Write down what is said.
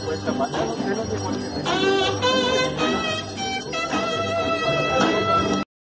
puesta para